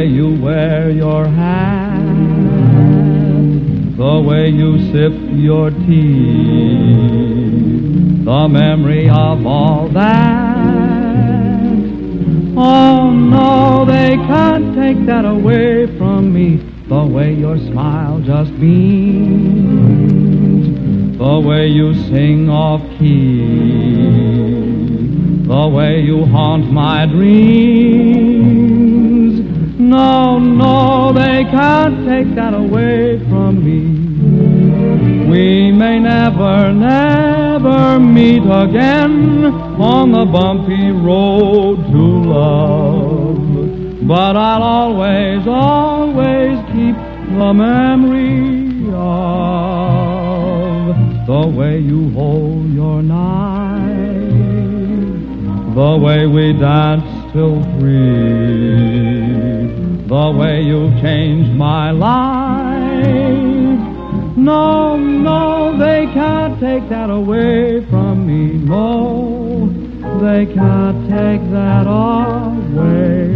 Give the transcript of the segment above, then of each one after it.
way you wear your hat, the way you sip your tea, the memory of all that. Oh no, they can't take that away from me. The way your smile just beams, the way you sing off key, the way you haunt my dreams. No, no, they can't take that away from me. We may never, never meet again on the bumpy road to love. But I'll always, always keep the memory of the way you hold your knife, the way we danced till free. the way you changed my life. No, no, they can't take that away from me. No, they can't take that away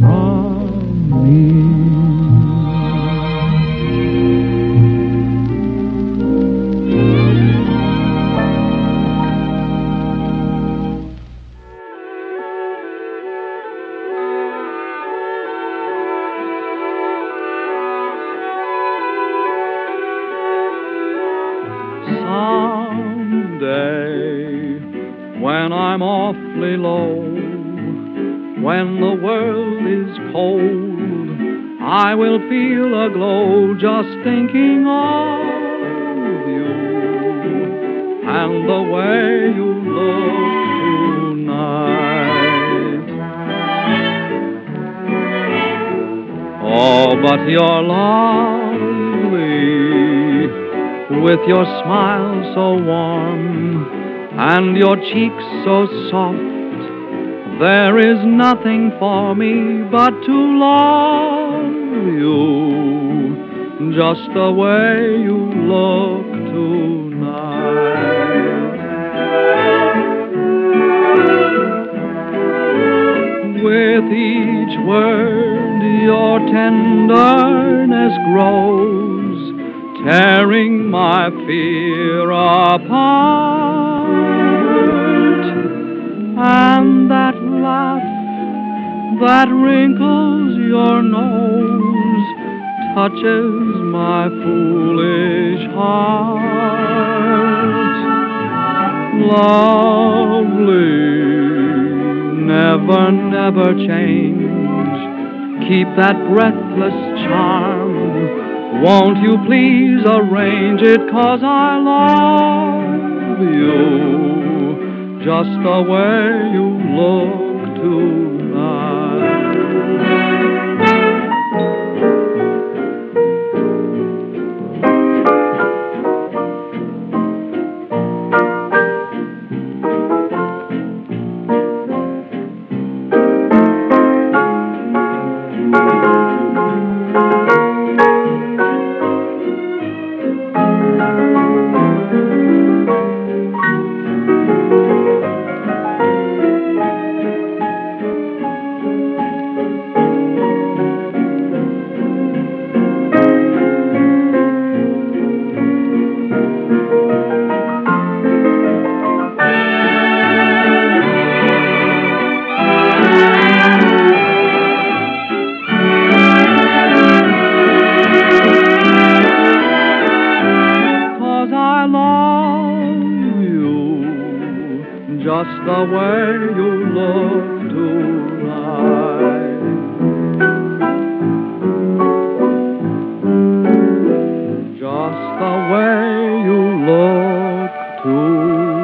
from me. I'm awfully low, when the world is cold, I will feel a glow just thinking of you. And the way you look tonight. Oh, but you're lovely with your smile so warm and your cheeks so soft. There is nothing for me but to love you just the way you look tonight. With each word, your tenderness grows tearing my fear apart. That wrinkles your nose touches my foolish heart. Lovely, never, never change. Keep that breathless charm. Won't you please arrange it? Cause I love you just the way you look tonight. way you look tonight. Just the way you look tonight.